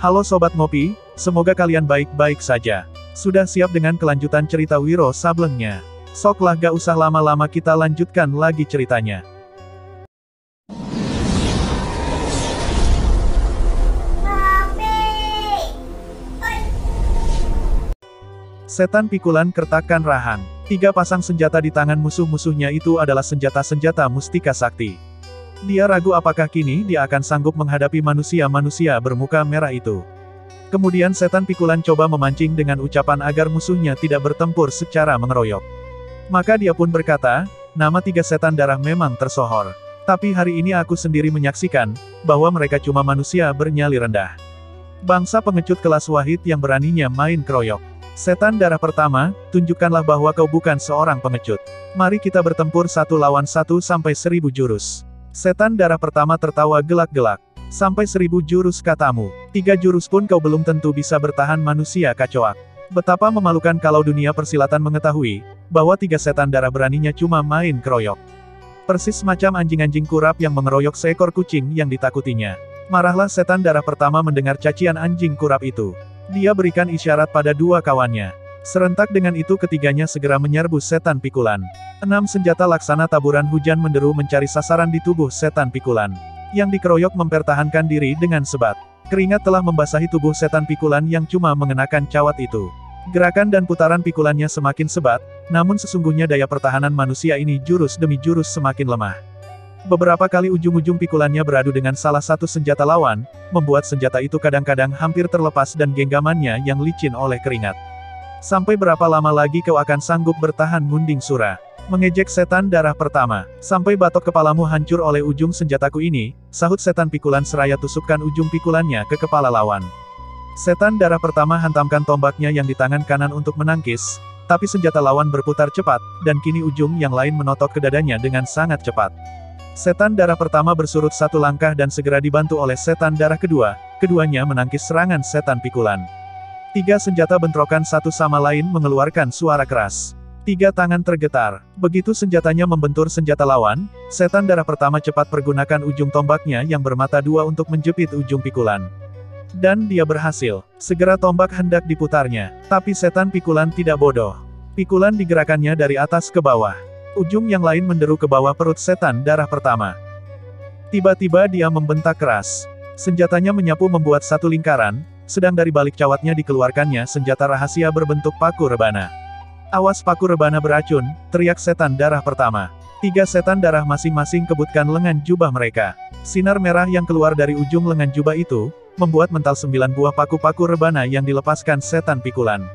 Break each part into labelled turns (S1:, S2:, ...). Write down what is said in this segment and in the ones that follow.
S1: Halo Sobat Ngopi, semoga kalian baik-baik saja. Sudah siap dengan kelanjutan cerita Wiro Sablengnya? Soklah gak usah lama-lama kita lanjutkan lagi ceritanya. Setan pikulan kertakan rahang. Tiga pasang senjata di tangan musuh-musuhnya itu adalah senjata-senjata mustika sakti. Dia ragu apakah kini dia akan sanggup menghadapi manusia-manusia bermuka merah itu. Kemudian setan pikulan coba memancing dengan ucapan agar musuhnya tidak bertempur secara mengeroyok. Maka dia pun berkata, nama tiga setan darah memang tersohor. Tapi hari ini aku sendiri menyaksikan, bahwa mereka cuma manusia bernyali rendah. Bangsa pengecut kelas wahid yang beraninya main keroyok. Setan darah pertama, tunjukkanlah bahwa kau bukan seorang pengecut. Mari kita bertempur satu lawan satu sampai seribu jurus. Setan darah pertama tertawa gelak-gelak. Sampai seribu jurus katamu. Tiga jurus pun kau belum tentu bisa bertahan manusia kacoak. Betapa memalukan kalau dunia persilatan mengetahui, bahwa tiga setan darah beraninya cuma main keroyok. Persis macam anjing-anjing kurap yang mengeroyok seekor kucing yang ditakutinya. Marahlah setan darah pertama mendengar cacian anjing kurap itu. Dia berikan isyarat pada dua kawannya. Serentak dengan itu ketiganya segera menyerbu setan pikulan. Enam senjata laksana taburan hujan menderu mencari sasaran di tubuh setan pikulan. Yang dikeroyok mempertahankan diri dengan sebat. Keringat telah membasahi tubuh setan pikulan yang cuma mengenakan cawat itu. Gerakan dan putaran pikulannya semakin sebat, namun sesungguhnya daya pertahanan manusia ini jurus demi jurus semakin lemah. Beberapa kali ujung-ujung pikulannya beradu dengan salah satu senjata lawan, membuat senjata itu kadang-kadang hampir terlepas dan genggamannya yang licin oleh keringat. Sampai berapa lama lagi kau akan sanggup bertahan munding sura? Mengejek setan darah pertama. Sampai batok kepalamu hancur oleh ujung senjataku ini, sahut setan pikulan seraya tusukkan ujung pikulannya ke kepala lawan. Setan darah pertama hantamkan tombaknya yang di tangan kanan untuk menangkis, tapi senjata lawan berputar cepat, dan kini ujung yang lain menotok ke dadanya dengan sangat cepat. Setan darah pertama bersurut satu langkah dan segera dibantu oleh setan darah kedua, keduanya menangkis serangan setan pikulan. Tiga senjata bentrokan satu sama lain mengeluarkan suara keras. Tiga tangan tergetar. Begitu senjatanya membentur senjata lawan, setan darah pertama cepat pergunakan ujung tombaknya yang bermata dua untuk menjepit ujung pikulan. Dan dia berhasil. Segera tombak hendak diputarnya. Tapi setan pikulan tidak bodoh. Pikulan digerakkannya dari atas ke bawah. Ujung yang lain menderu ke bawah perut setan darah pertama. Tiba-tiba dia membentak keras. Senjatanya menyapu membuat satu lingkaran, sedang dari balik cawatnya dikeluarkannya senjata rahasia berbentuk paku rebana. Awas paku rebana beracun, teriak setan darah pertama. Tiga setan darah masing-masing kebutkan lengan jubah mereka. Sinar merah yang keluar dari ujung lengan jubah itu, membuat mental sembilan buah paku-paku rebana yang dilepaskan setan pikulan.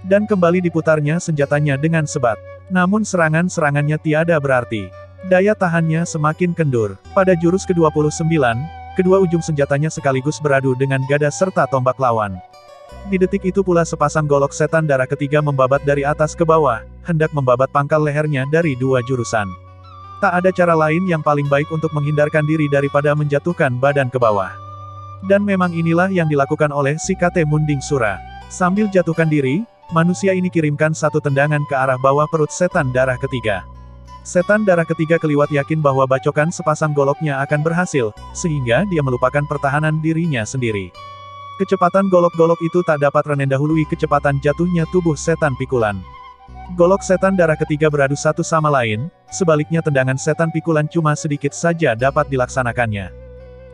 S1: Dan kembali diputarnya senjatanya dengan sebat. Namun serangan-serangannya tiada berarti. Daya tahannya semakin kendur. Pada jurus ke-29, kedua ujung senjatanya sekaligus beradu dengan gada serta tombak lawan. Di detik itu pula sepasang golok setan darah ketiga membabat dari atas ke bawah, hendak membabat pangkal lehernya dari dua jurusan. Tak ada cara lain yang paling baik untuk menghindarkan diri daripada menjatuhkan badan ke bawah. Dan memang inilah yang dilakukan oleh si Kate Munding Sura. Sambil jatuhkan diri, manusia ini kirimkan satu tendangan ke arah bawah perut setan darah ketiga. Setan darah ketiga keliwat yakin bahwa bacokan sepasang goloknya akan berhasil, sehingga dia melupakan pertahanan dirinya sendiri. Kecepatan golok-golok itu tak dapat renendahului kecepatan jatuhnya tubuh setan pikulan. Golok setan darah ketiga beradu satu sama lain, sebaliknya tendangan setan pikulan cuma sedikit saja dapat dilaksanakannya.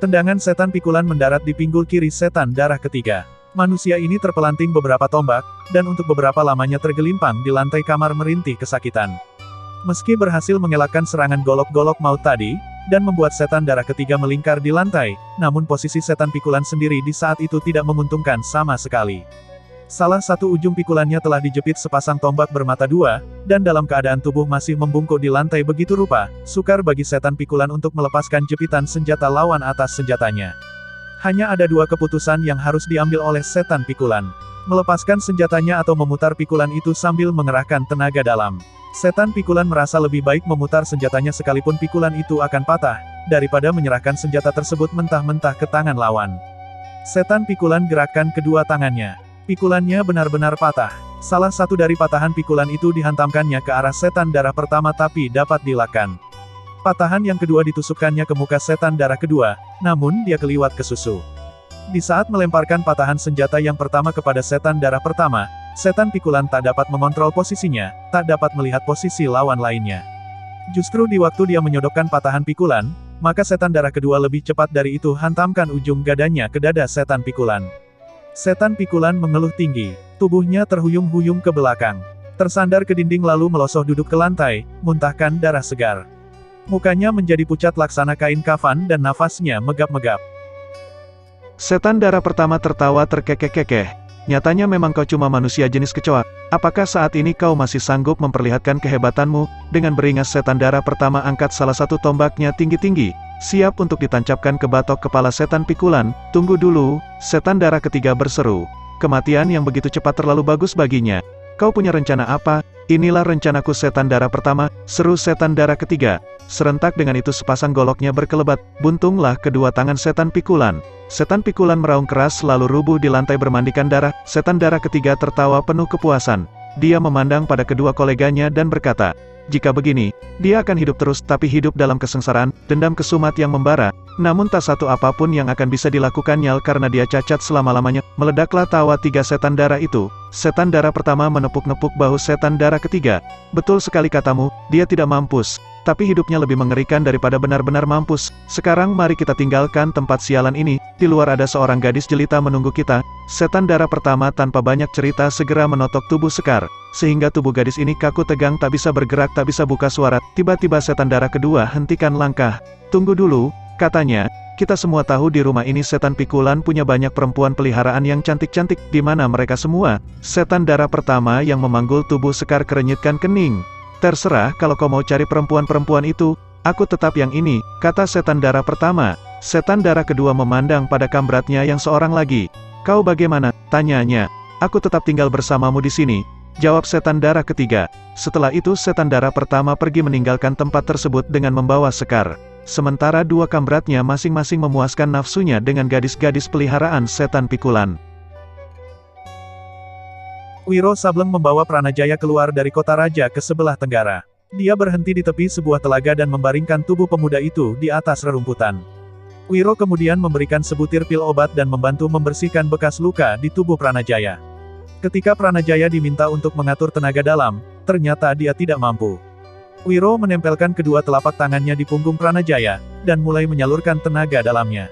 S1: Tendangan setan pikulan mendarat di pinggul kiri setan darah ketiga. Manusia ini terpelanting beberapa tombak, dan untuk beberapa lamanya tergelimpang di lantai kamar merintih kesakitan. Meski berhasil mengelakkan serangan golok-golok maut tadi, dan membuat setan darah ketiga melingkar di lantai, namun posisi setan pikulan sendiri di saat itu tidak menguntungkan sama sekali. Salah satu ujung pikulannya telah dijepit sepasang tombak bermata dua, dan dalam keadaan tubuh masih membungkuk di lantai begitu rupa, sukar bagi setan pikulan untuk melepaskan jepitan senjata lawan atas senjatanya. Hanya ada dua keputusan yang harus diambil oleh setan pikulan. Melepaskan senjatanya atau memutar pikulan itu sambil mengerahkan tenaga dalam. Setan pikulan merasa lebih baik memutar senjatanya sekalipun pikulan itu akan patah, daripada menyerahkan senjata tersebut mentah-mentah ke tangan lawan. Setan pikulan gerakkan kedua tangannya. Pikulannya benar-benar patah. Salah satu dari patahan pikulan itu dihantamkannya ke arah setan darah pertama tapi dapat dilakan. Patahan yang kedua ditusukkannya ke muka setan darah kedua, namun dia keliwat ke susu. Di saat melemparkan patahan senjata yang pertama kepada setan darah pertama, setan pikulan tak dapat mengontrol posisinya, tak dapat melihat posisi lawan lainnya. Justru di waktu dia menyodokkan patahan pikulan, maka setan darah kedua lebih cepat dari itu hantamkan ujung gadanya ke dada setan pikulan. Setan pikulan mengeluh tinggi, tubuhnya terhuyung-huyung ke belakang. Tersandar ke dinding lalu melosot duduk ke lantai, muntahkan darah segar. Mukanya menjadi pucat laksana kain kafan dan nafasnya megap-megap.
S2: Setan darah pertama tertawa terkekeh-kekeh. Nyatanya memang kau cuma manusia jenis kecoa. Apakah saat ini kau masih sanggup memperlihatkan kehebatanmu? Dengan beringas setan darah pertama angkat salah satu tombaknya tinggi-tinggi. Siap untuk ditancapkan ke batok kepala setan pikulan. Tunggu dulu, setan darah ketiga berseru. Kematian yang begitu cepat terlalu bagus baginya. Kau punya rencana apa? Inilah rencanaku setan darah pertama, seru setan darah ketiga. Serentak dengan itu sepasang goloknya berkelebat, buntunglah kedua tangan setan pikulan. Setan pikulan meraung keras lalu rubuh di lantai bermandikan darah, setan darah ketiga tertawa penuh kepuasan. Dia memandang pada kedua koleganya dan berkata, jika begini, dia akan hidup terus tapi hidup dalam kesengsaraan, dendam kesumat yang membara, namun tak satu apa pun yang akan bisa dilakukannya karena dia cacat selama-lamanya. Meledaklah tawa tiga setan darah itu, setan darah pertama menepuk-nepuk bahu setan darah ketiga. Betul sekali katamu, dia tidak mampus, tapi hidupnya lebih mengerikan daripada benar-benar mampus. Sekarang mari kita tinggalkan tempat sialan ini, di luar ada seorang gadis jelita menunggu kita. Setan darah pertama tanpa banyak cerita segera menotok tubuh Sekar, sehingga tubuh gadis ini kaku tegang tak bisa bergerak tak bisa buka suara. Tiba-tiba setan darah kedua hentikan langkah. Tunggu dulu, katanya, kita semua tahu di rumah ini setan pikulan punya banyak perempuan peliharaan yang cantik-cantik, di mana mereka semua? Setan darah pertama yang memanggul tubuh Sekar kerenyitkan kening. Terserah kalau kau mau cari perempuan-perempuan itu, aku tetap yang ini, kata setan darah pertama. Setan darah kedua memandang pada kambratnya yang seorang lagi. Kau bagaimana? Tanyanya. Aku tetap tinggal bersamamu di sini. Jawab setan darah ketiga. Setelah itu setan darah pertama pergi meninggalkan tempat tersebut dengan membawa sekar. Sementara dua kambratnya masing-masing memuaskan nafsunya dengan gadis-gadis peliharaan setan pikulan.
S1: Wiro Sableng membawa Pranajaya keluar dari kota raja ke sebelah tenggara. Dia berhenti di tepi sebuah telaga dan membaringkan tubuh pemuda itu di atas rerumputan. Wiro kemudian memberikan sebutir pil obat dan membantu membersihkan bekas luka di tubuh Pranajaya. Ketika Pranajaya diminta untuk mengatur tenaga dalam, ternyata dia tidak mampu. Wiro menempelkan kedua telapak tangannya di punggung Pranajaya, dan mulai menyalurkan tenaga dalamnya.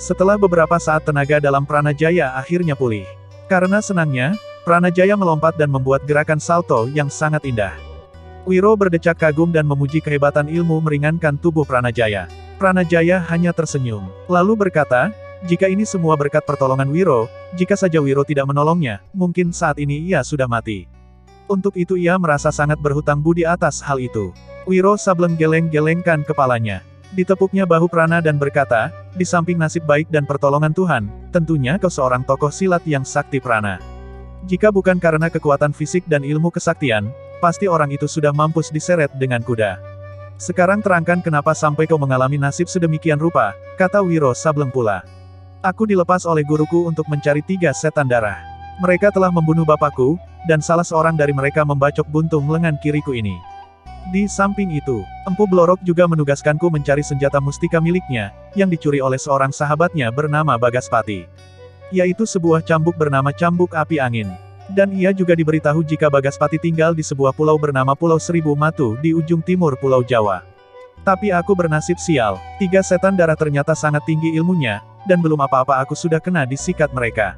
S1: Setelah beberapa saat tenaga dalam Pranajaya akhirnya pulih. Karena senangnya, Pranajaya melompat dan membuat gerakan salto yang sangat indah. Wiro berdecak kagum dan memuji kehebatan ilmu meringankan tubuh Pranajaya. Pranajaya hanya tersenyum, lalu berkata, jika ini semua berkat pertolongan Wiro, jika saja Wiro tidak menolongnya, mungkin saat ini ia sudah mati. Untuk itu ia merasa sangat berhutang budi atas hal itu. Wiro Sableng geleng-gelengkan kepalanya. Ditepuknya bahu Prana dan berkata, di samping nasib baik dan pertolongan Tuhan, tentunya kau seorang tokoh silat yang sakti Prana. Jika bukan karena kekuatan fisik dan ilmu kesaktian, pasti orang itu sudah mampus diseret dengan kuda. Sekarang terangkan kenapa sampai kau mengalami nasib sedemikian rupa, kata Wiro Sableng pula. Aku dilepas oleh guruku untuk mencari tiga setan darah. Mereka telah membunuh bapakku, dan salah seorang dari mereka membacok buntung lengan kiriku ini. Di samping itu, Empu Blorok juga menugaskanku mencari senjata mustika miliknya, yang dicuri oleh seorang sahabatnya bernama Bagaspati yaitu sebuah cambuk bernama Cambuk Api Angin. Dan ia juga diberitahu jika Bagaspati tinggal di sebuah pulau bernama Pulau Seribu Matu di ujung timur Pulau Jawa. Tapi aku bernasib sial, tiga setan darah ternyata sangat tinggi ilmunya, dan belum apa-apa aku sudah kena disikat mereka.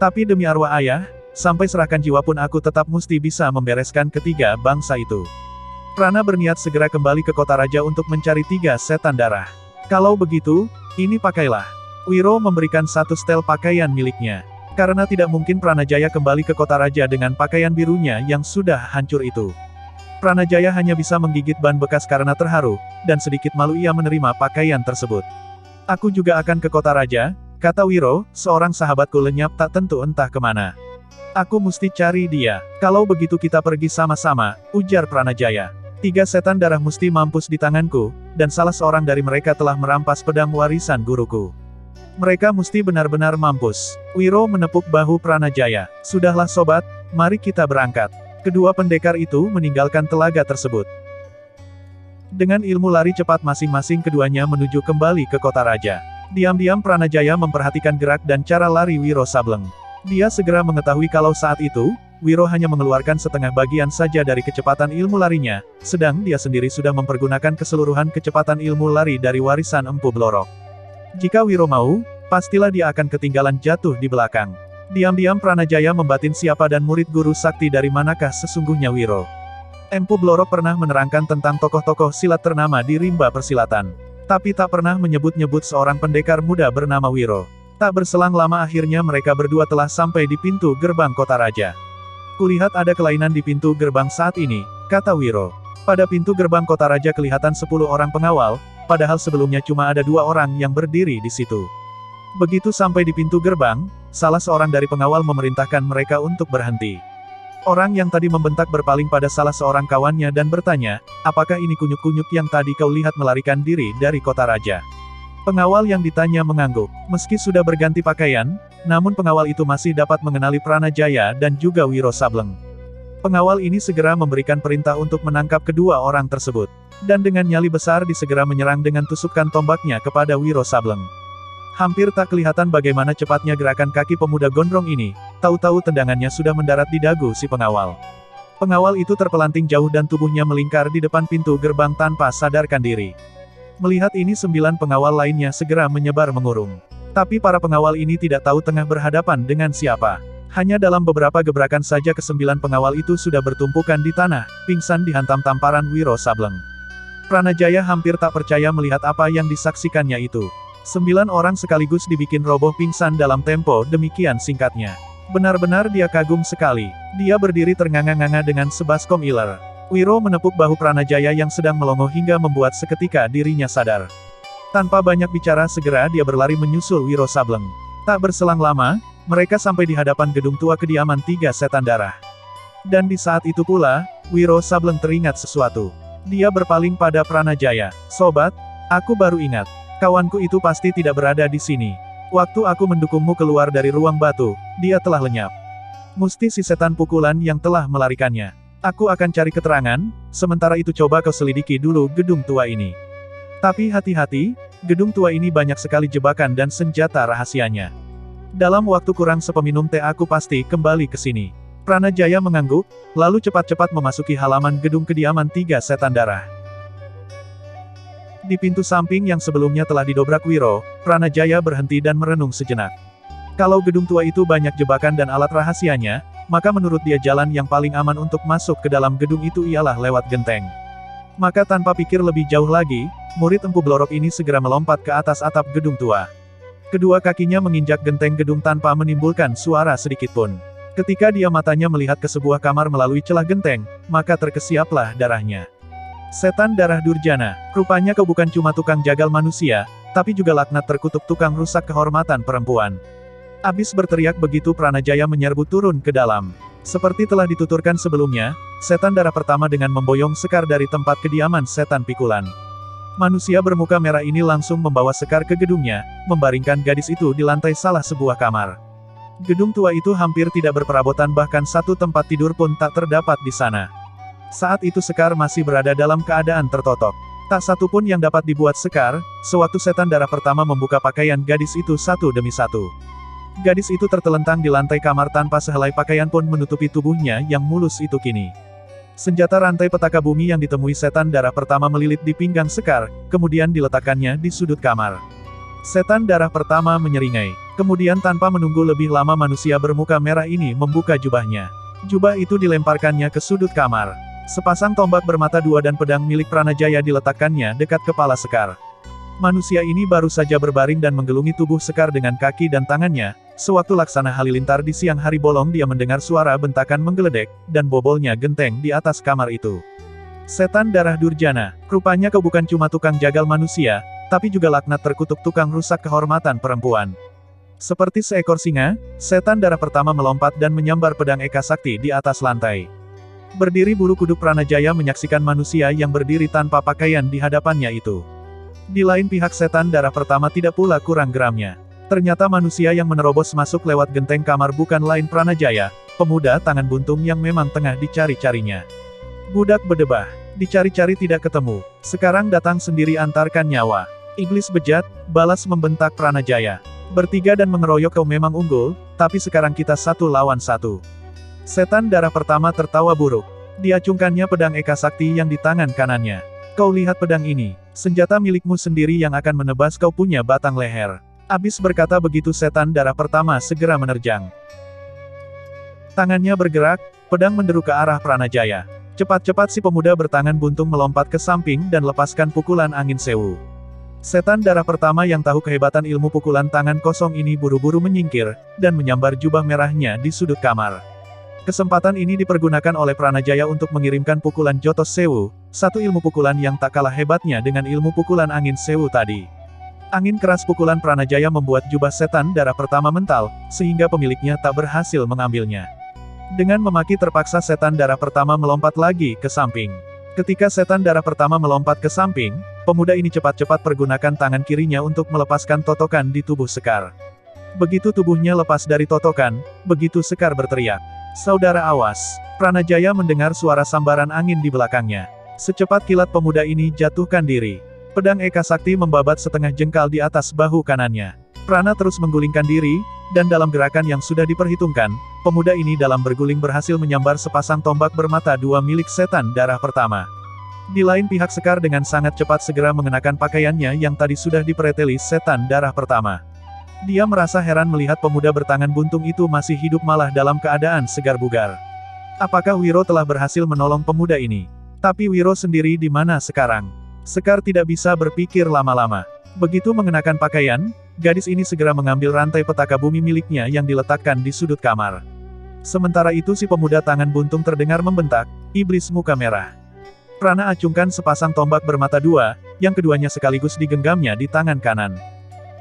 S1: Tapi demi arwah ayah, sampai serahkan jiwa pun aku tetap mesti bisa membereskan ketiga bangsa itu. Prana berniat segera kembali ke kota raja untuk mencari tiga setan darah. Kalau begitu, ini pakailah. Wiro memberikan satu setel pakaian miliknya. Karena tidak mungkin Pranajaya kembali ke kota raja dengan pakaian birunya yang sudah hancur itu. Pranajaya hanya bisa menggigit ban bekas karena terharu, dan sedikit malu ia menerima pakaian tersebut. Aku juga akan ke kota raja, kata Wiro, seorang sahabatku lenyap tak tentu entah ke mana. Aku mesti cari dia. Kalau begitu kita pergi sama-sama, ujar Pranajaya. Tiga setan darah mesti mampus di tanganku, dan salah seorang dari mereka telah merampas pedang warisan guruku. Mereka mesti benar-benar mampus. Wiro menepuk bahu Pranajaya. Sudahlah sobat, mari kita berangkat. Kedua pendekar itu meninggalkan telaga tersebut. Dengan ilmu lari cepat masing-masing keduanya menuju kembali ke kota raja. Diam-diam Pranajaya memperhatikan gerak dan cara lari Wiro Sableng. Dia segera mengetahui kalau saat itu, Wiro hanya mengeluarkan setengah bagian saja dari kecepatan ilmu larinya, sedang dia sendiri sudah mempergunakan keseluruhan kecepatan ilmu lari dari warisan Empu Blorok. Jika Wiro mau, pastilah dia akan ketinggalan jatuh di belakang. Diam-diam Pranajaya membatin siapa dan murid guru sakti dari manakah sesungguhnya Wiro. Empu Blorok pernah menerangkan tentang tokoh-tokoh silat ternama di rimba persilatan. Tapi tak pernah menyebut-nyebut seorang pendekar muda bernama Wiro. Tak berselang lama akhirnya mereka berdua telah sampai di pintu gerbang kota raja. Kulihat ada kelainan di pintu gerbang saat ini, kata Wiro. Pada pintu gerbang kota raja kelihatan 10 orang pengawal, padahal sebelumnya cuma ada dua orang yang berdiri di situ. Begitu sampai di pintu gerbang, salah seorang dari pengawal memerintahkan mereka untuk berhenti. Orang yang tadi membentak berpaling pada salah seorang kawannya dan bertanya, apakah ini kunyuk-kunyuk yang tadi kau lihat melarikan diri dari kota raja? Pengawal yang ditanya mengangguk. Meski sudah berganti pakaian, namun pengawal itu masih dapat mengenali Pranajaya dan juga Wiro Sableng. Pengawal ini segera memberikan perintah untuk menangkap kedua orang tersebut. Dan dengan nyali besar disegera menyerang dengan tusukan tombaknya kepada Wiro Sableng. Hampir tak kelihatan bagaimana cepatnya gerakan kaki pemuda gondrong ini, tahu-tahu tendangannya sudah mendarat di dagu si pengawal. Pengawal itu terpelanting jauh dan tubuhnya melingkar di depan pintu gerbang tanpa sadarkan diri. Melihat ini sembilan pengawal lainnya segera menyebar mengurung. Tapi para pengawal ini tidak tahu tengah berhadapan dengan siapa. Hanya dalam beberapa gebrakan saja kesembilan pengawal itu sudah bertumpukan di tanah, pingsan dihantam tamparan Wiro Sableng. Pranajaya hampir tak percaya melihat apa yang disaksikannya itu. Sembilan orang sekaligus dibikin roboh pingsan dalam tempo demikian singkatnya. Benar-benar dia kagum sekali. Dia berdiri ternganga-nganga dengan sebaskom iler. Wiro menepuk bahu Pranajaya yang sedang melongo hingga membuat seketika dirinya sadar. Tanpa banyak bicara segera dia berlari menyusul Wiro Sableng. Tak berselang lama, mereka sampai di hadapan gedung tua kediaman tiga setan darah. Dan di saat itu pula, Wiro Sableng teringat sesuatu. Dia berpaling pada Pranajaya. Sobat, aku baru ingat. Kawanku itu pasti tidak berada di sini. Waktu aku mendukungmu keluar dari ruang batu, dia telah lenyap. Musti si setan pukulan yang telah melarikannya. Aku akan cari keterangan, sementara itu coba kau selidiki dulu gedung tua ini. Tapi hati-hati, gedung tua ini banyak sekali jebakan dan senjata rahasianya. Dalam waktu kurang sepeminum teh aku pasti kembali ke sini. Pranajaya mengangguk, lalu cepat-cepat memasuki halaman gedung kediaman tiga setan darah. Di pintu samping yang sebelumnya telah didobrak Wiro, Pranajaya berhenti dan merenung sejenak. Kalau gedung tua itu banyak jebakan dan alat rahasianya, maka menurut dia jalan yang paling aman untuk masuk ke dalam gedung itu ialah lewat genteng. Maka tanpa pikir lebih jauh lagi, murid empu blorok ini segera melompat ke atas atap gedung tua. Kedua kakinya menginjak genteng gedung tanpa menimbulkan suara sedikitpun. Ketika dia matanya melihat ke sebuah kamar melalui celah genteng, maka terkesiaplah darahnya. Setan darah Durjana, rupanya kau bukan cuma tukang jagal manusia, tapi juga laknat terkutuk tukang rusak kehormatan perempuan. Abis berteriak begitu Pranajaya menyerbu turun ke dalam. Seperti telah dituturkan sebelumnya, setan darah pertama dengan memboyong Sekar dari tempat kediaman setan pikulan. Manusia bermuka merah ini langsung membawa Sekar ke gedungnya, membaringkan gadis itu di lantai salah sebuah kamar. Gedung tua itu hampir tidak berperabotan bahkan satu tempat tidur pun tak terdapat di sana. Saat itu Sekar masih berada dalam keadaan tertotok. Tak satu pun yang dapat dibuat Sekar, sewaktu setan darah pertama membuka pakaian gadis itu satu demi satu. Gadis itu tertelentang di lantai kamar tanpa sehelai pakaian pun menutupi tubuhnya yang mulus itu kini. Senjata rantai petaka bumi yang ditemui setan darah pertama melilit di pinggang Sekar, kemudian diletakkannya di sudut kamar. Setan darah pertama menyeringai. Kemudian tanpa menunggu lebih lama manusia bermuka merah ini membuka jubahnya. Jubah itu dilemparkannya ke sudut kamar. Sepasang tombak bermata dua dan pedang milik Pranajaya diletakkannya dekat kepala Sekar. Manusia ini baru saja berbaring dan menggelungi tubuh Sekar dengan kaki dan tangannya, sewaktu laksana halilintar di siang hari bolong dia mendengar suara bentakan menggeledek, dan bobolnya genteng di atas kamar itu. Setan darah Durjana, rupanya kau bukan cuma tukang jagal manusia, tapi juga laknat terkutuk tukang rusak kehormatan perempuan. Seperti seekor singa, setan darah pertama melompat dan menyambar pedang Eka Sakti di atas lantai. Berdiri bulu kuduk Pranajaya menyaksikan manusia yang berdiri tanpa pakaian di hadapannya itu. Di lain pihak setan darah pertama tidak pula kurang geramnya. Ternyata manusia yang menerobos masuk lewat genteng kamar bukan lain Pranajaya, pemuda tangan buntung yang memang tengah dicari-carinya. Budak bedebah, dicari-cari tidak ketemu, sekarang datang sendiri antarkan nyawa. Iblis bejat, balas membentak Pranajaya. Bertiga dan mengeroyok kau memang unggul, tapi sekarang kita satu lawan satu. Setan darah pertama tertawa buruk. Diacungkannya pedang Eka Sakti yang di tangan kanannya. Kau lihat pedang ini, senjata milikmu sendiri yang akan menebas kau punya batang leher. Abis berkata begitu setan darah pertama segera menerjang. Tangannya bergerak, pedang menderu ke arah Pranajaya. Cepat-cepat si pemuda bertangan buntung melompat ke samping dan lepaskan pukulan angin sewu. Setan darah pertama yang tahu kehebatan ilmu pukulan tangan kosong ini buru-buru menyingkir, dan menyambar jubah merahnya di sudut kamar. Kesempatan ini dipergunakan oleh Pranajaya untuk mengirimkan pukulan Jotos Sewu, satu ilmu pukulan yang tak kalah hebatnya dengan ilmu pukulan angin Sewu tadi. Angin keras pukulan Pranajaya membuat jubah setan darah pertama mental, sehingga pemiliknya tak berhasil mengambilnya. Dengan memaki terpaksa setan darah pertama melompat lagi ke samping. Ketika setan darah pertama melompat ke samping, pemuda ini cepat-cepat pergunakan tangan kirinya untuk melepaskan totokan di tubuh Sekar. Begitu tubuhnya lepas dari totokan, begitu Sekar berteriak. Saudara awas, Pranajaya mendengar suara sambaran angin di belakangnya. Secepat kilat pemuda ini jatuhkan diri. Pedang Eka Sakti membabat setengah jengkal di atas bahu kanannya. Prana terus menggulingkan diri, dan dalam gerakan yang sudah diperhitungkan, pemuda ini dalam berguling berhasil menyambar sepasang tombak bermata dua milik setan darah pertama. Di lain pihak Sekar dengan sangat cepat segera mengenakan pakaiannya yang tadi sudah dipereteli setan darah pertama. Dia merasa heran melihat pemuda bertangan buntung itu masih hidup malah dalam keadaan segar bugar. Apakah Wiro telah berhasil menolong pemuda ini? Tapi Wiro sendiri di mana sekarang? Sekar tidak bisa berpikir lama-lama. Begitu mengenakan pakaian, gadis ini segera mengambil rantai petaka bumi miliknya yang diletakkan di sudut kamar. Sementara itu si pemuda tangan buntung terdengar membentak, iblis muka merah. Prana acungkan sepasang tombak bermata dua, yang keduanya sekaligus digenggamnya di tangan kanan.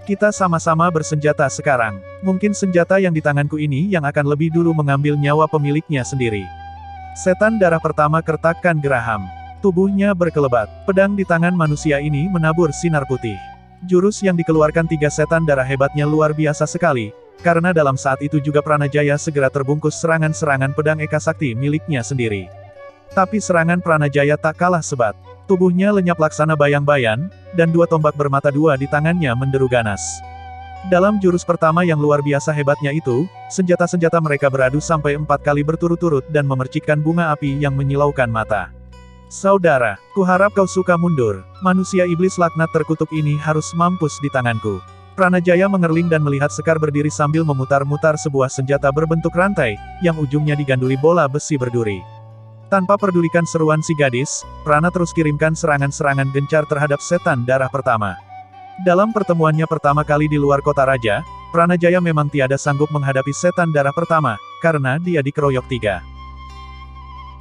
S1: Kita sama-sama bersenjata sekarang. Mungkin senjata yang di tanganku ini yang akan lebih dulu mengambil nyawa pemiliknya sendiri. Setan darah pertama kertakkan geraham. Tubuhnya berkelebat. Pedang di tangan manusia ini menabur sinar putih. Jurus yang dikeluarkan tiga setan darah hebatnya luar biasa sekali, karena dalam saat itu juga Pranajaya segera terbungkus serangan-serangan pedang Eka Sakti miliknya sendiri. Tapi serangan Pranajaya tak kalah sebat. Tubuhnya lenyap laksana bayang-bayan, dan dua tombak bermata dua di tangannya menderu ganas. Dalam jurus pertama yang luar biasa hebatnya itu, senjata-senjata mereka beradu sampai empat kali berturut-turut dan memercikkan bunga api yang menyilaukan mata. Saudara, kuharap kau suka mundur. Manusia iblis laknat terkutuk ini harus mampus di tanganku. Pranajaya mengerling dan melihat Sekar berdiri sambil memutar-mutar sebuah senjata berbentuk rantai, yang ujungnya diganduli bola besi berduri. Tanpa pedulikan seruan si gadis, Prana terus kirimkan serangan-serangan gencar terhadap setan darah pertama. Dalam pertemuannya pertama kali di luar kota raja, Pranajaya memang tiada sanggup menghadapi setan darah pertama, karena dia dikeroyok tiga.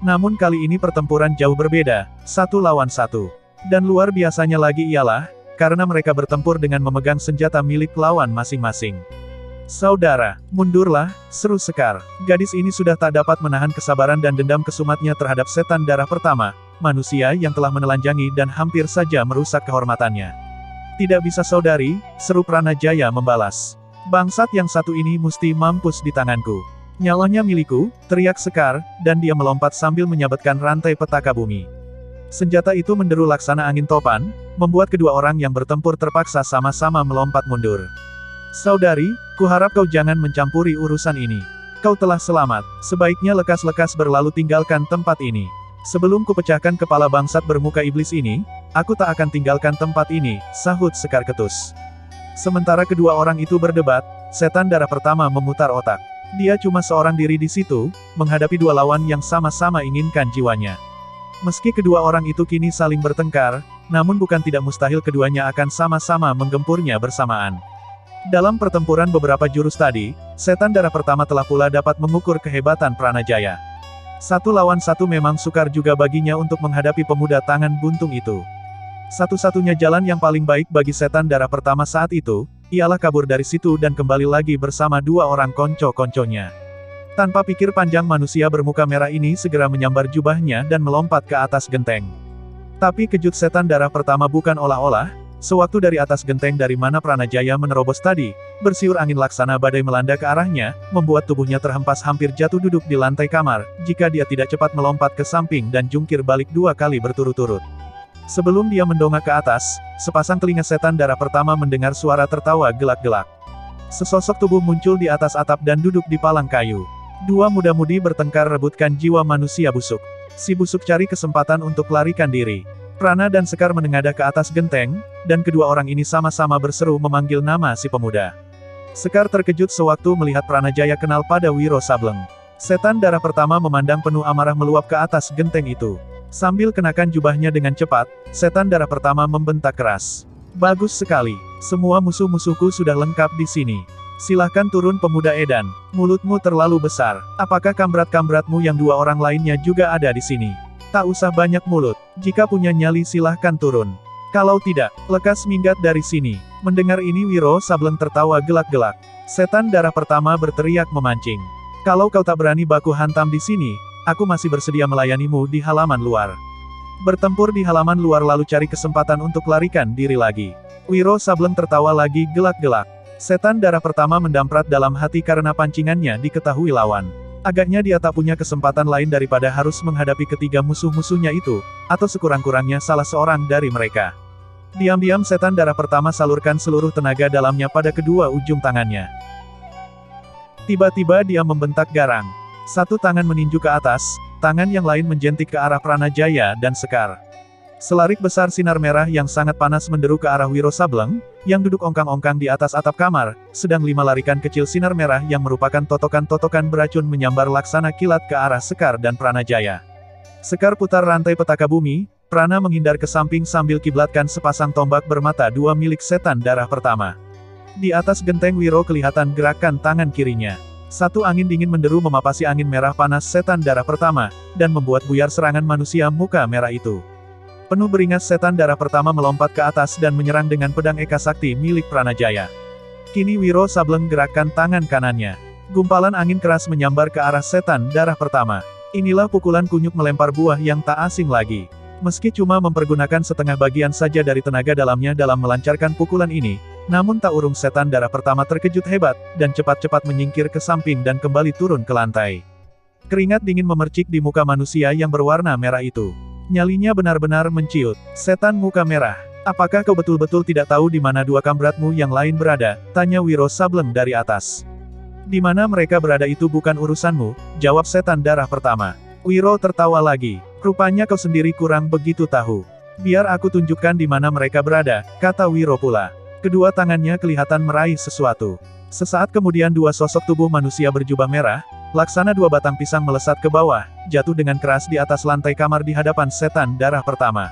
S1: Namun kali ini pertempuran jauh berbeda, satu lawan satu. Dan luar biasanya lagi ialah, karena mereka bertempur dengan memegang senjata milik lawan masing-masing. Saudara, mundurlah, seru Sekar. Gadis ini sudah tak dapat menahan kesabaran dan dendam kesumatnya terhadap setan darah pertama, manusia yang telah menelanjangi dan hampir saja merusak kehormatannya. Tidak bisa saudari, seru Pranajaya membalas. Bangsat yang satu ini mesti mampus di tanganku. Nyawanya milikku, teriak Sekar, dan dia melompat sambil menyabetkan rantai petaka bumi. Senjata itu menderu laksana angin topan, membuat kedua orang yang bertempur terpaksa sama-sama melompat mundur. Saudari, kuharap kau jangan mencampuri urusan ini. Kau telah selamat, sebaiknya lekas-lekas berlalu tinggalkan tempat ini. Sebelum kupecahkan kepala bangsat bermuka iblis ini, aku tak akan tinggalkan tempat ini, sahut Sekar Ketus. Sementara kedua orang itu berdebat, setan darah pertama memutar otak. Dia cuma seorang diri di situ, menghadapi dua lawan yang sama-sama inginkan jiwanya. Meski kedua orang itu kini saling bertengkar, namun bukan tidak mustahil keduanya akan sama-sama menggempurnya bersamaan. Dalam pertempuran beberapa jurus tadi, setan darah pertama telah pula dapat mengukur kehebatan Pranajaya. Satu lawan satu memang sukar juga baginya untuk menghadapi pemuda tangan buntung itu. Satu-satunya jalan yang paling baik bagi setan darah pertama saat itu, ialah kabur dari situ dan kembali lagi bersama dua orang konco-konconya. Tanpa pikir panjang manusia bermuka merah ini segera menyambar jubahnya dan melompat ke atas genteng. Tapi kejut setan darah pertama bukan olah-olah, sewaktu dari atas genteng dari mana Pranajaya menerobos tadi, bersiur angin laksana badai melanda ke arahnya, membuat tubuhnya terhempas hampir jatuh duduk di lantai kamar, jika dia tidak cepat melompat ke samping dan jungkir balik dua kali berturut-turut. Sebelum dia mendongak ke atas, sepasang telinga setan darah pertama mendengar suara tertawa gelak-gelak. Sesosok tubuh muncul di atas atap dan duduk di palang kayu. Dua muda-mudi bertengkar rebutkan jiwa manusia busuk. Si busuk cari kesempatan untuk larikan diri. Prana dan Sekar menengadah ke atas genteng, dan kedua orang ini sama-sama berseru memanggil nama si pemuda. Sekar terkejut sewaktu melihat Prana Jaya kenal pada Wiro Sableng. Setan darah pertama memandang penuh amarah meluap ke atas genteng itu. Sambil kenakan jubahnya dengan cepat, setan darah pertama membentak keras. Bagus sekali. Semua musuh-musuhku sudah lengkap di sini. Silahkan turun pemuda Edan. Mulutmu terlalu besar. Apakah kamrat-kamratmu yang dua orang lainnya juga ada di sini? Tak usah banyak mulut. Jika punya nyali silahkan turun. Kalau tidak, lekas minggat dari sini. Mendengar ini Wiro Sableng tertawa gelak-gelak. Setan darah pertama berteriak memancing. Kalau kau tak berani baku hantam di sini, aku masih bersedia melayanimu di halaman luar. Bertempur di halaman luar lalu cari kesempatan untuk larikan diri lagi. Wiro Sableng tertawa lagi gelak-gelak. Setan darah pertama mendamprat dalam hati karena pancingannya diketahui lawan. Agaknya dia tak punya kesempatan lain daripada harus menghadapi ketiga musuh-musuhnya itu, atau sekurang-kurangnya salah seorang dari mereka. Diam-diam setan darah pertama salurkan seluruh tenaga dalamnya pada kedua ujung tangannya. Tiba-tiba dia membentak garang. Satu tangan meninju ke atas, tangan yang lain menjentik ke arah Pranajaya dan Sekar. Selarik besar sinar merah yang sangat panas menderu ke arah Wiro Sableng, yang duduk ongkang-ongkang di atas atap kamar, sedang lima larikan kecil sinar merah yang merupakan totokan-totokan beracun menyambar laksana kilat ke arah Sekar dan Pranajaya. Sekar putar rantai petaka bumi, Prana menghindar ke samping sambil kiblatkan sepasang tombak bermata dua milik setan darah pertama. Di atas genteng Wiro kelihatan gerakan tangan kirinya. Satu angin dingin menderu memapasi angin merah panas setan darah pertama, dan membuat buyar serangan manusia muka merah itu. Penuh beringas setan darah pertama melompat ke atas dan menyerang dengan pedang Eka Sakti milik Pranajaya. Kini Wiro Sableng gerakkan tangan kanannya. Gumpalan angin keras menyambar ke arah setan darah pertama. Inilah pukulan kunyuk melempar buah yang tak asing lagi. Meski cuma mempergunakan setengah bagian saja dari tenaga dalamnya dalam melancarkan pukulan ini, namun tak urung setan darah pertama terkejut hebat, dan cepat-cepat menyingkir ke samping dan kembali turun ke lantai. Keringat dingin memercik di muka manusia yang berwarna merah itu. Nyalinya benar-benar menciut. Setan muka merah. Apakah kau betul-betul tidak tahu di mana dua kamratmu yang lain berada? Tanya Wiro Sableng dari atas. Di mana mereka berada itu bukan urusanmu, jawab setan darah pertama. Wiro tertawa lagi. Rupanya kau sendiri kurang begitu tahu. Biar aku tunjukkan di mana mereka berada, kata Wiro pula. Kedua tangannya kelihatan meraih sesuatu. Sesaat kemudian dua sosok tubuh manusia berjubah merah, laksana dua batang pisang melesat ke bawah, jatuh dengan keras di atas lantai kamar di hadapan setan darah pertama.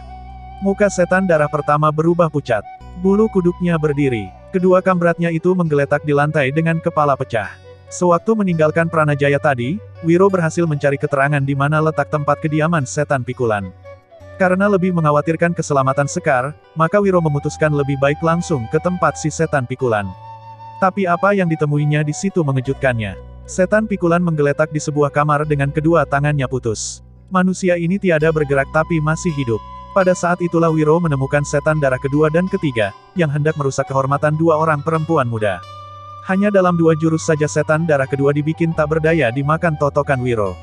S1: Muka setan darah pertama berubah pucat. Bulu kuduknya berdiri. Kedua kamratnya itu menggeletak di lantai dengan kepala pecah. Sewaktu meninggalkan Pranajaya tadi, Wiro berhasil mencari keterangan di mana letak tempat kediaman setan pikulan. Karena lebih mengkhawatirkan keselamatan Sekar, maka Wiro memutuskan lebih baik langsung ke tempat si setan pikulan. Tapi apa yang ditemuinya di situ mengejutkannya. Setan pikulan menggeletak di sebuah kamar dengan kedua tangannya putus. Manusia ini tiada bergerak tapi masih hidup. Pada saat itulah Wiro menemukan setan darah kedua dan ketiga, yang hendak merusak kehormatan dua orang perempuan muda. Hanya dalam dua jurus saja setan darah kedua dibikin tak berdaya dimakan totokan Wiro.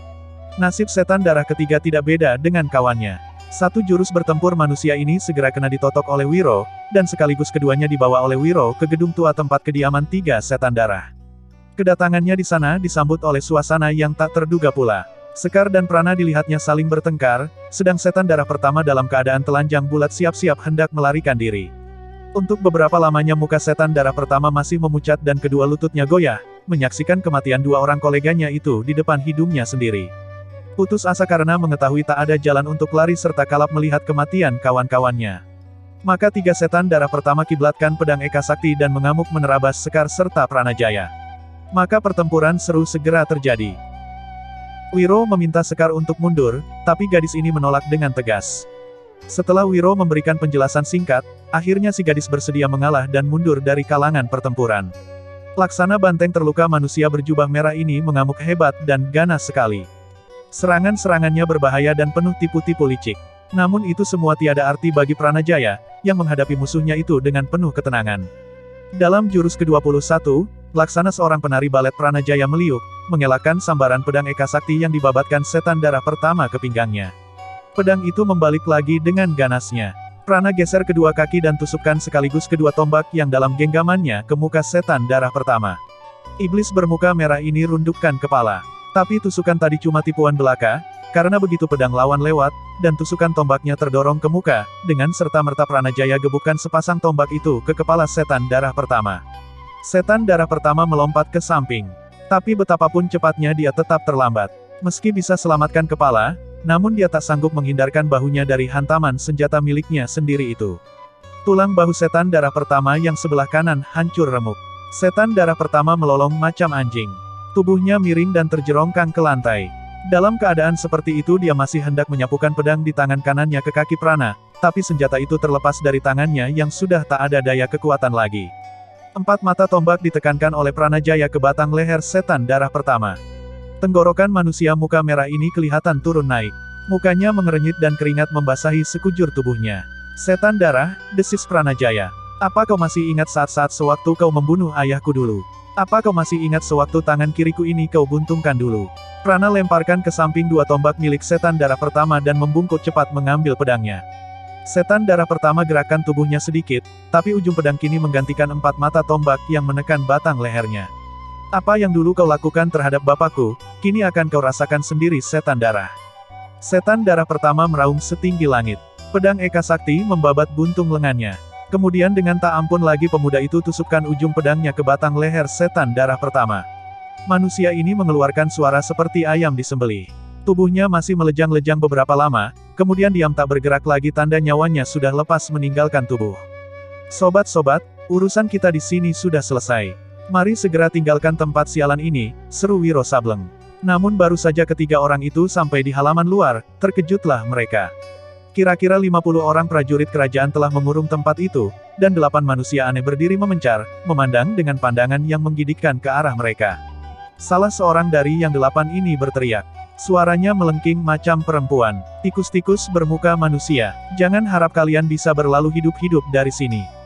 S1: Nasib setan darah ketiga tidak beda dengan kawannya. Satu jurus bertempur manusia ini segera kena ditotok oleh Wiro, dan sekaligus keduanya dibawa oleh Wiro ke gedung tua tempat kediaman tiga setan darah. Kedatangannya di sana disambut oleh suasana yang tak terduga pula. Sekar dan Prana dilihatnya saling bertengkar, sedang setan darah pertama dalam keadaan telanjang bulat siap-siap hendak melarikan diri. Untuk beberapa lamanya muka setan darah pertama masih memucat dan kedua lututnya goyah, menyaksikan kematian dua orang koleganya itu di depan hidungnya sendiri. Putus asa karena mengetahui tak ada jalan untuk lari serta kalap melihat kematian kawan-kawannya. Maka tiga setan darah pertama kiblatkan pedang Eka Sakti dan mengamuk menerabas Sekar serta Pranajaya. Maka pertempuran seru segera terjadi. Wiro meminta Sekar untuk mundur, tapi gadis ini menolak dengan tegas. Setelah Wiro memberikan penjelasan singkat, akhirnya si gadis bersedia mengalah dan mundur dari kalangan pertempuran. Laksana banteng terluka manusia berjubah merah ini mengamuk hebat dan ganas sekali. Serangan-serangannya berbahaya dan penuh tipu-tipu licik. Namun itu semua tiada arti bagi Pranajaya, yang menghadapi musuhnya itu dengan penuh ketenangan. Dalam jurus ke-21, laksana seorang penari balet Pranajaya meliuk, mengelakkan sambaran pedang Eka Sakti yang dibabatkan setan darah pertama ke pinggangnya. Pedang itu membalik lagi dengan ganasnya. Prana geser kedua kaki dan tusukkan sekaligus kedua tombak yang dalam genggamannya ke muka setan darah pertama. Iblis bermuka merah ini rundukkan kepala. Tapi tusukan tadi cuma tipuan belaka, karena begitu pedang lawan lewat, dan tusukan tombaknya terdorong ke muka, dengan serta-merta Pranajaya gebukkan sepasang tombak itu ke kepala setan darah pertama. Setan darah pertama melompat ke samping. Tapi betapapun cepatnya dia tetap terlambat. Meski bisa selamatkan kepala, namun dia tak sanggup menghindarkan bahunya dari hantaman senjata miliknya sendiri itu. Tulang bahu setan darah pertama yang sebelah kanan hancur remuk. Setan darah pertama melolong macam anjing. Tubuhnya miring dan terjerongkang ke lantai. Dalam keadaan seperti itu dia masih hendak menyapukan pedang di tangan kanannya ke kaki Prana, tapi senjata itu terlepas dari tangannya yang sudah tak ada daya kekuatan lagi. Empat mata tombak ditekankan oleh Pranajaya ke batang leher setan darah pertama. Tenggorokan manusia muka merah ini kelihatan turun naik. Mukanya mengerenyit dan keringat membasahi sekujur tubuhnya. Setan darah, desis Pranajaya. Apa kau masih ingat saat-saat sewaktu kau membunuh ayahku dulu? Apa kau masih ingat sewaktu tangan kiriku ini kau buntungkan dulu? Prana lemparkan ke samping dua tombak milik setan darah pertama dan membungkuk cepat mengambil pedangnya. Setan darah pertama gerakan tubuhnya sedikit, tapi ujung pedang kini menggantikan empat mata tombak yang menekan batang lehernya. Apa yang dulu kau lakukan terhadap bapakku, kini akan kau rasakan sendiri setan darah. Setan darah pertama meraung setinggi langit. Pedang Eka Sakti membabat buntung lengannya. Kemudian dengan tak ampun lagi pemuda itu tusukkan ujung pedangnya ke batang leher setan darah pertama. Manusia ini mengeluarkan suara seperti ayam disembelih. Tubuhnya masih melejang-lejang beberapa lama, kemudian diam tak bergerak lagi tanda nyawanya sudah lepas meninggalkan tubuh. Sobat-sobat, urusan kita di sini sudah selesai. Mari segera tinggalkan tempat sialan ini, seru Wiro Sableng. Namun baru saja ketiga orang itu sampai di halaman luar, terkejutlah mereka. Kira-kira 50 orang prajurit kerajaan telah mengurung tempat itu, dan delapan manusia aneh berdiri memencar, memandang dengan pandangan yang menggigitkan ke arah mereka. Salah seorang dari yang delapan ini berteriak. Suaranya melengking macam perempuan. Tikus-tikus bermuka manusia. Jangan harap kalian bisa berlalu hidup-hidup dari sini.